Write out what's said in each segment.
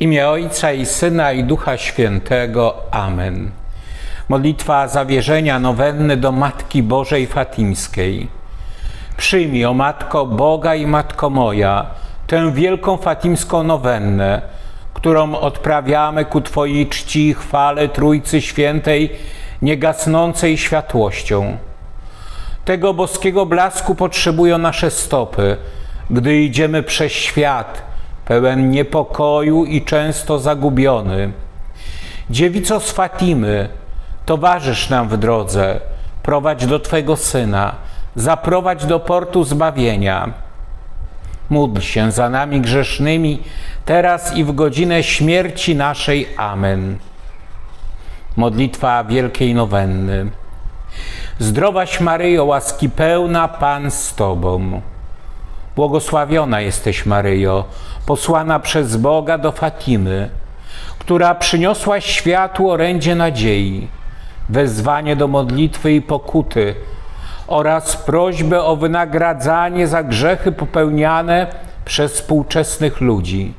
imię Ojca i Syna i Ducha Świętego. Amen. Modlitwa zawierzenia nowenny do Matki Bożej Fatimskiej. Przyjmij, o Matko Boga i Matko moja, tę wielką fatimską nowennę, którą odprawiamy ku Twojej czci i chwale Trójcy Świętej, niegasnącej światłością. Tego boskiego blasku potrzebują nasze stopy, gdy idziemy przez świat, pełen niepokoju i często zagubiony. Dziewico z Fatimy, towarzysz nam w drodze, prowadź do Twego Syna, zaprowadź do portu zbawienia. Módl się za nami grzesznymi, teraz i w godzinę śmierci naszej. Amen. Modlitwa Wielkiej Nowenny. Zdrowaś Maryjo, łaski pełna, Pan z Tobą. Błogosławiona jesteś Maryjo, posłana przez Boga do Fatimy, która przyniosła światło orędzie nadziei, wezwanie do modlitwy i pokuty oraz prośbę o wynagradzanie za grzechy popełniane przez współczesnych ludzi.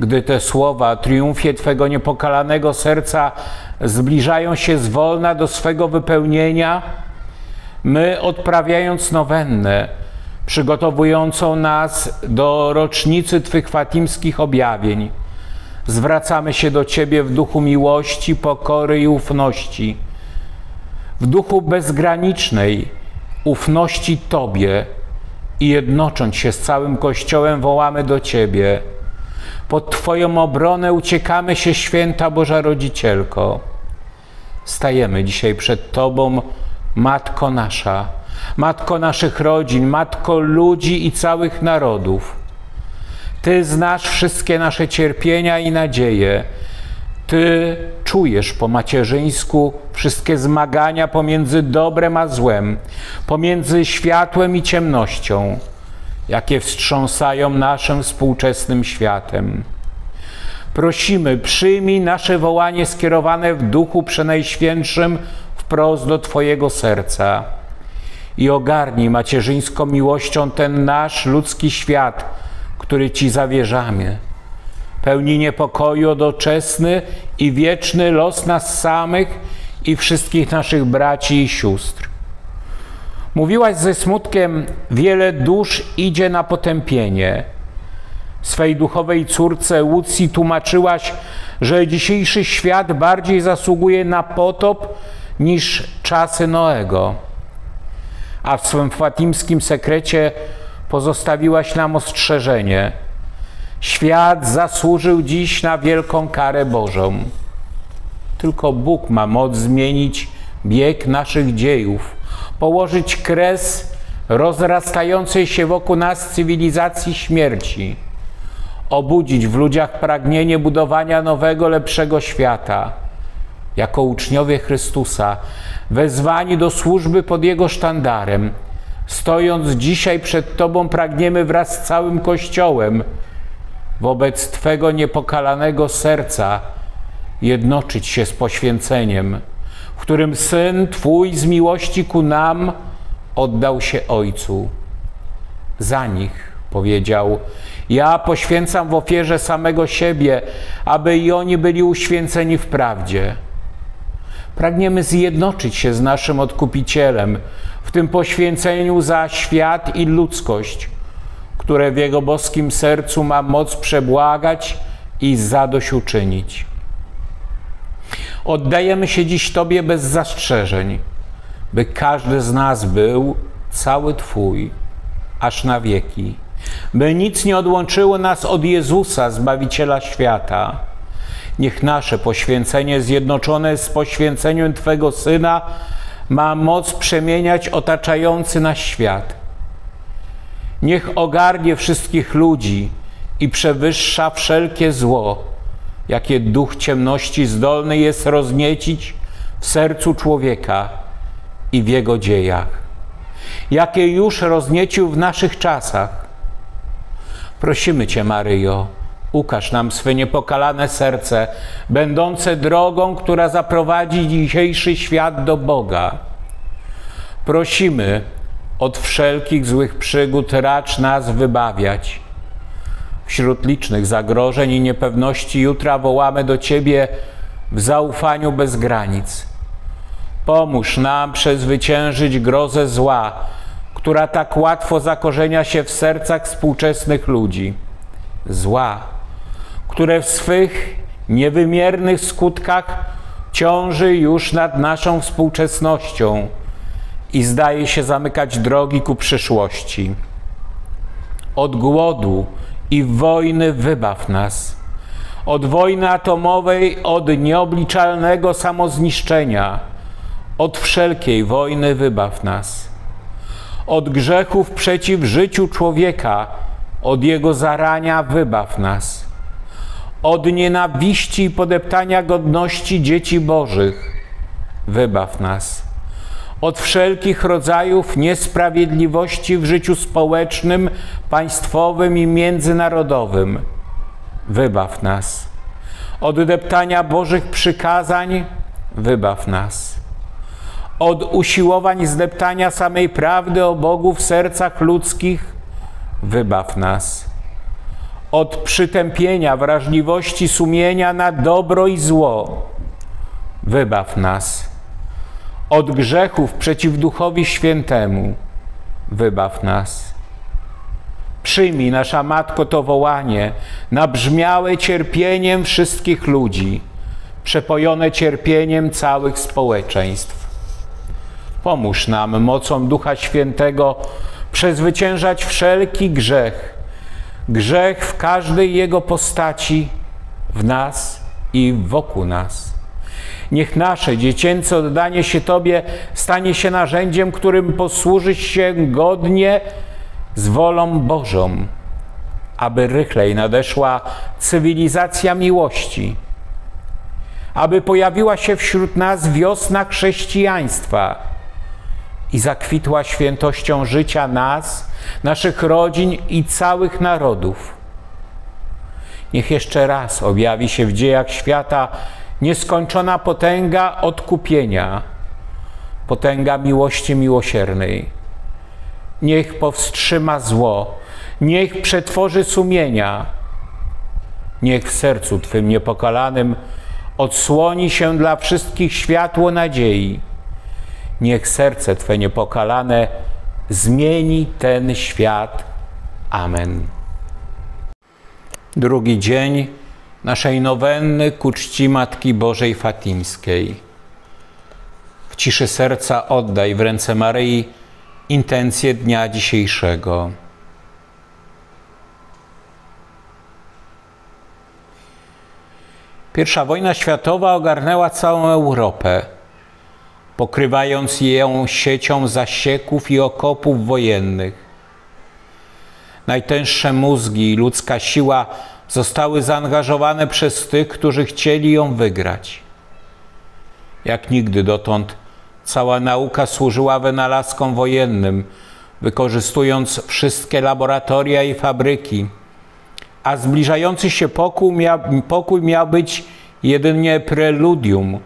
Gdy te słowa o triumfie Twego niepokalanego serca zbliżają się zwolna do swego wypełnienia, my odprawiając nowennę, przygotowującą nas do rocznicy Twych fatimskich objawień, zwracamy się do Ciebie w duchu miłości, pokory i ufności, w duchu bezgranicznej ufności Tobie i jednocząc się z całym Kościołem wołamy do Ciebie. Pod Twoją obronę uciekamy się, święta Boża Rodzicielko. Stajemy dzisiaj przed Tobą, Matko nasza, Matko naszych rodzin, Matko ludzi i całych narodów. Ty znasz wszystkie nasze cierpienia i nadzieje. Ty czujesz po macierzyńsku wszystkie zmagania pomiędzy dobrem a złem, pomiędzy światłem i ciemnością, jakie wstrząsają naszym współczesnym światem. Prosimy, przyjmij nasze wołanie skierowane w duchu przenajświętszym wprost do Twojego serca i ogarnij macierzyńską miłością ten nasz ludzki świat, który Ci zawierzamy. Pełni niepokoju doczesny i wieczny los nas samych i wszystkich naszych braci i sióstr. Mówiłaś ze smutkiem, wiele dusz idzie na potępienie. Swej duchowej córce Łucji tłumaczyłaś, że dzisiejszy świat bardziej zasługuje na potop niż czasy Noego. A w swym fatimskim sekrecie pozostawiłaś nam ostrzeżenie. Świat zasłużył dziś na wielką karę Bożą. Tylko Bóg ma moc zmienić bieg naszych dziejów, położyć kres rozrastającej się wokół nas cywilizacji śmierci, obudzić w ludziach pragnienie budowania nowego, lepszego świata. Jako uczniowie Chrystusa, wezwani do służby pod Jego sztandarem, stojąc dzisiaj przed Tobą, pragniemy wraz z całym Kościołem wobec Twego niepokalanego serca jednoczyć się z poświęceniem, w którym Syn Twój z miłości ku nam oddał się Ojcu. Za nich powiedział: Ja poświęcam w ofierze samego siebie, aby i oni byli uświęceni w prawdzie. Pragniemy zjednoczyć się z naszym Odkupicielem w tym poświęceniu za świat i ludzkość, które w Jego boskim sercu ma moc przebłagać i zadośćuczynić. Oddajemy się dziś Tobie bez zastrzeżeń, by każdy z nas był cały Twój, aż na wieki, by nic nie odłączyło nas od Jezusa, Zbawiciela świata. Niech nasze poświęcenie zjednoczone z poświęceniem Twego Syna ma moc przemieniać otaczający nas świat. Niech ogarnie wszystkich ludzi i przewyższa wszelkie zło, jakie duch ciemności zdolny jest rozniecić w sercu człowieka i w jego dziejach, jakie już rozniecił w naszych czasach. Prosimy Cię, Maryjo, ukaż nam swe niepokalane serce, będące drogą, która zaprowadzi dzisiejszy świat do Boga. Prosimy, od wszelkich złych przygód racz nas wybawiać. Wśród licznych zagrożeń i niepewności jutra wołamy do Ciebie w zaufaniu bez granic. Pomóż nam przezwyciężyć grozę zła, która tak łatwo zakorzenia się w sercach współczesnych ludzi. Zła, które w swych niewymiernych skutkach ciąży już nad naszą współczesnością i zdaje się zamykać drogi ku przyszłości. Od głodu i wojny wybaw nas. Od wojny atomowej, od nieobliczalnego samozniszczenia, od wszelkiej wojny wybaw nas. Od grzechów przeciw życiu człowieka, od jego zarania wybaw nas. Od nienawiści i podeptania godności dzieci Bożych wybaw nas. Od wszelkich rodzajów niesprawiedliwości w życiu społecznym, państwowym i międzynarodowym wybaw nas. Od deptania Bożych przykazań wybaw nas. Od usiłowań zdeptania samej prawdy o Bogu w sercach ludzkich wybaw nas. Od przytępienia wrażliwości sumienia na dobro i zło wybaw nas. Od grzechów przeciw Duchowi Świętemu wybaw nas. Przyjmij, nasza Matko, to wołanie, nabrzmiałe cierpieniem wszystkich ludzi, przepojone cierpieniem całych społeczeństw. Pomóż nam mocą Ducha Świętego przezwyciężać wszelki grzech, grzech w każdej jego postaci, w nas i wokół nas. Niech nasze dziecięce oddanie się Tobie stanie się narzędziem, którym posłużyć się godnie z wolą Bożą, aby rychlej nadeszła cywilizacja miłości, aby pojawiła się wśród nas wiosna chrześcijaństwa i zakwitła świętością życia nas, naszych rodzin i całych narodów. Niech jeszcze raz objawi się w dziejach świata nieskończona potęga odkupienia, potęga miłości miłosiernej. Niech powstrzyma zło, niech przetworzy sumienia, niech w sercu Twym niepokalanym odsłoni się dla wszystkich światło nadziei. Niech serce Twe niepokalane zmieni ten świat. Amen. Drugi dzień naszej nowenny ku czci Matki Bożej Fatimskiej. W ciszy serca oddaj w ręce Maryi intencje dnia dzisiejszego. Pierwsza wojna światowa ogarnęła całą Europę, pokrywając ją siecią zasieków i okopów wojennych. Najtęższe mózgi i ludzka siła zostały zaangażowane przez tych, którzy chcieli ją wygrać. Jak nigdy dotąd cała nauka służyła wynalazkom wojennym, wykorzystując wszystkie laboratoria i fabryki, a zbliżający się pokój pokój miał być jedynie preludium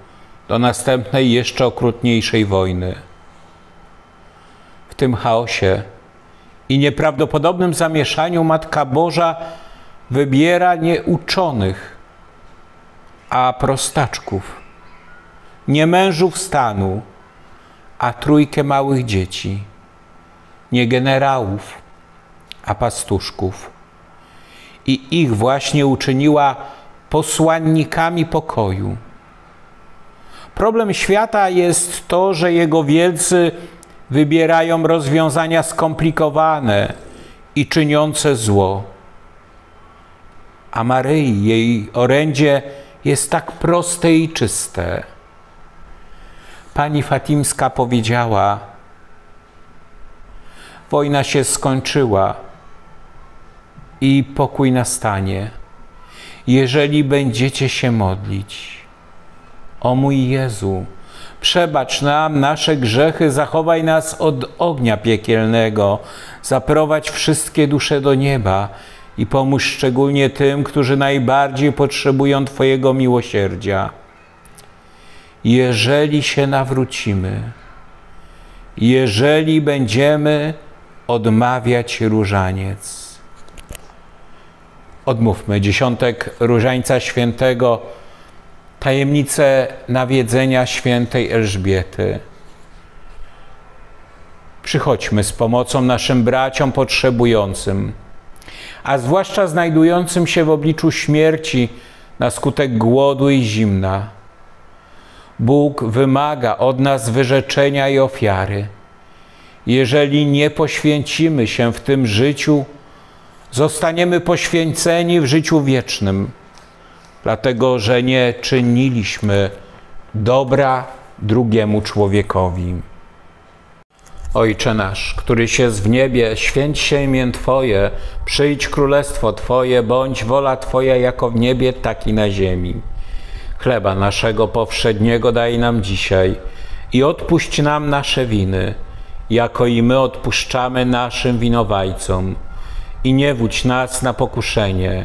do następnej, jeszcze okrutniejszej wojny. W tym chaosie i nieprawdopodobnym zamieszaniu Matka Boża wybiera nie uczonych, a prostaczków, nie mężów stanu, a trójkę małych dzieci, nie generałów, a pastuszków. I ich właśnie uczyniła posłannikami pokoju. Problem świata jest to, że jego wielcy wybierają rozwiązania skomplikowane i czyniące zło a Maryi, jej orędzie jest tak proste i czyste. Pani Fatimska powiedziała: Wojna się skończyła i pokój nastanie, jeżeli będziecie się modlić. O mój Jezu, przebacz nam nasze grzechy, zachowaj nas od ognia piekielnego, zaprowadź wszystkie dusze do nieba i pomóż szczególnie tym, którzy najbardziej potrzebują Twojego miłosierdzia. Jeżeli się nawrócimy, jeżeli będziemy odmawiać różaniec. Odmówmy dziesiątek Różańca Świętego, tajemnicę nawiedzenia świętej Elżbiety. Przychodźmy z pomocą naszym braciom potrzebującym, a zwłaszcza znajdującym się w obliczu śmierci na skutek głodu i zimna. Bóg wymaga od nas wyrzeczenia i ofiary. Jeżeli nie poświęcimy się w tym życiu, zostaniemy poświęceni w życiu wiecznym, dlatego że nie czyniliśmy dobra drugiemu człowiekowi. Ojcze nasz, któryś jest w niebie, święć się imię Twoje, przyjdź królestwo Twoje, bądź wola Twoja jako w niebie, tak i na ziemi. Chleba naszego powszedniego daj nam dzisiaj i odpuść nam nasze winy, jako i my odpuszczamy naszym winowajcom. I nie wódź nas na pokuszenie,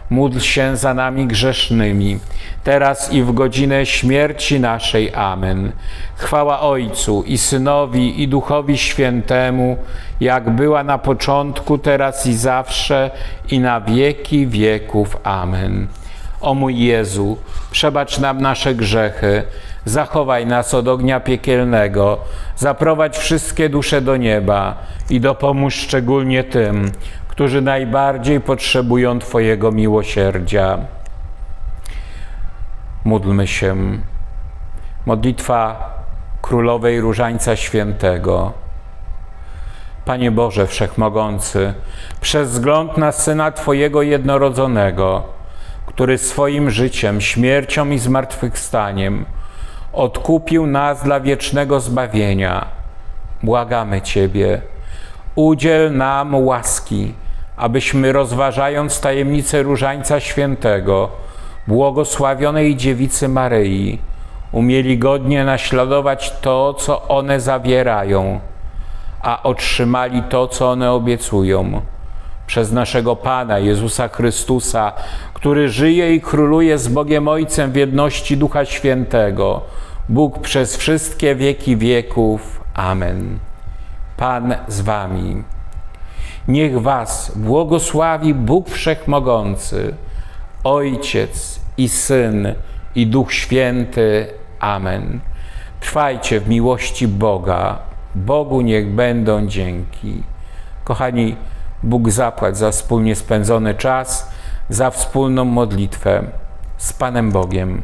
módl się za nami grzesznymi, teraz i w godzinę śmierci naszej. Amen. Chwała Ojcu i Synowi i Duchowi Świętemu, jak była na początku, teraz i zawsze, i na wieki wieków. Amen. O mój Jezu, przebacz nam nasze grzechy, zachowaj nas od ognia piekielnego, zaprowadź wszystkie dusze do nieba i dopomóż szczególnie tym, którzy najbardziej potrzebują Twojego miłosierdzia. Módlmy się. Modlitwa Królowej Różańca Świętego. Panie Boże Wszechmogący, przez wzgląd na Syna Twojego jednorodzonego, który swoim życiem, śmiercią i zmartwychwstaniem odkupił nas dla wiecznego zbawienia, błagamy Ciebie, udziel nam łaski, abyśmy rozważając tajemnicę Różańca Świętego, błogosławionej Dziewicy Maryi, umieli godnie naśladować to, co one zawierają, a otrzymali to, co one obiecują. Przez naszego Pana Jezusa Chrystusa, który żyje i króluje z Bogiem Ojcem w jedności Ducha Świętego, Bóg przez wszystkie wieki wieków. Amen. Pan z Wami. Niech Was błogosławi Bóg Wszechmogący, Ojciec i Syn i Duch Święty. Amen. Trwajcie w miłości Boga. Bogu niech będą dzięki. Kochani, Bóg zapłać za wspólnie spędzony czas, za wspólną modlitwę z Panem Bogiem.